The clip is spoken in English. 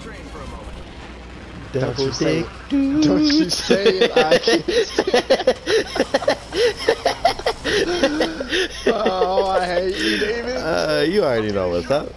train. Don't you say dick. Don't you say it. I can't oh, I hate you, David. Uh, you already know what's up.